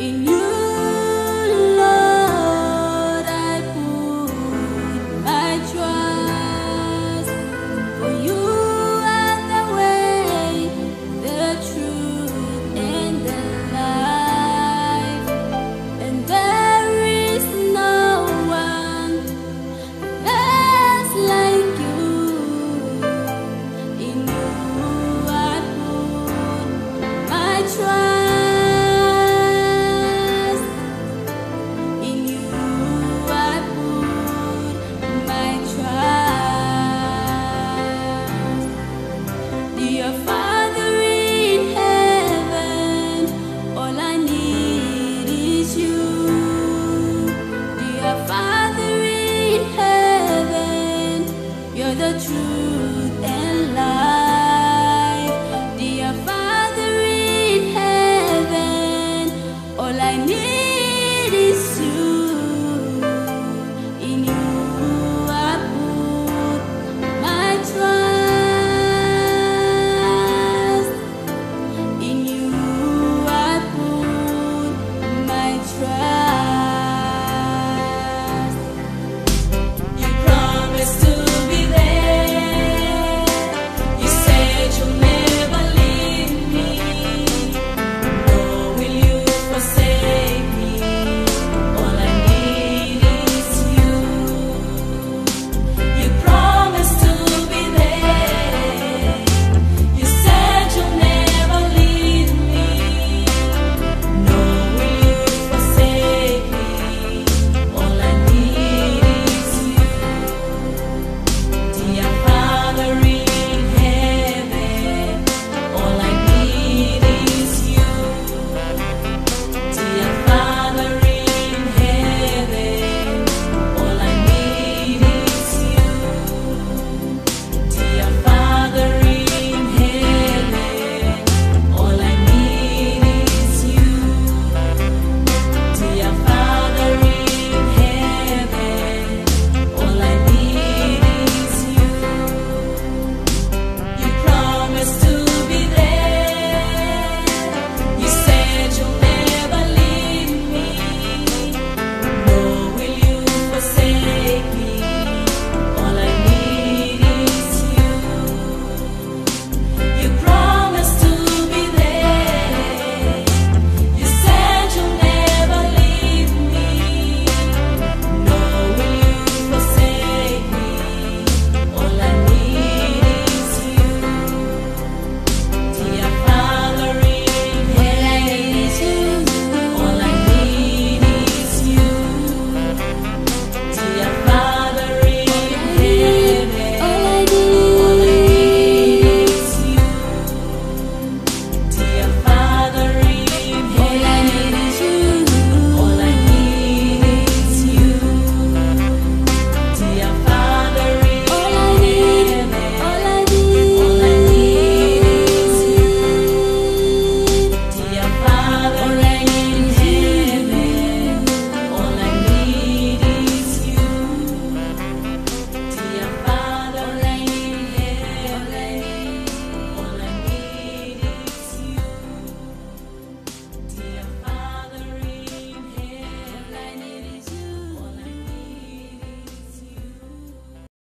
in it is you.